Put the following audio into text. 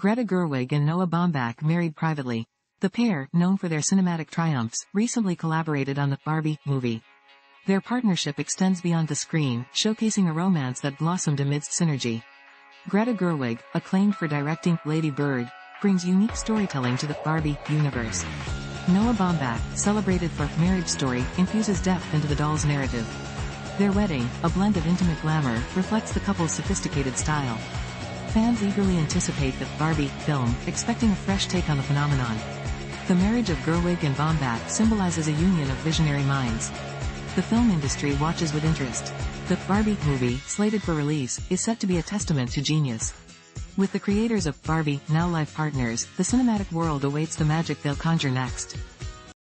Greta Gerwig and Noah Baumbach married privately. The pair, known for their cinematic triumphs, recently collaborated on the Barbie movie. Their partnership extends beyond the screen, showcasing a romance that blossomed amidst synergy. Greta Gerwig, acclaimed for directing Lady Bird, brings unique storytelling to the Barbie universe. Noah Baumbach, celebrated for Marriage Story, infuses depth into the doll's narrative. Their wedding, a blend of intimate glamour, reflects the couple's sophisticated style. Fans eagerly anticipate the Barbie film, expecting a fresh take on the phenomenon. The marriage of Gerwig and Baumbach symbolizes a union of visionary minds. The film industry watches with interest. The Barbie movie, slated for release, is set to be a testament to genius. With the creators of Barbie, now life partners, the cinematic world awaits the magic they'll conjure next.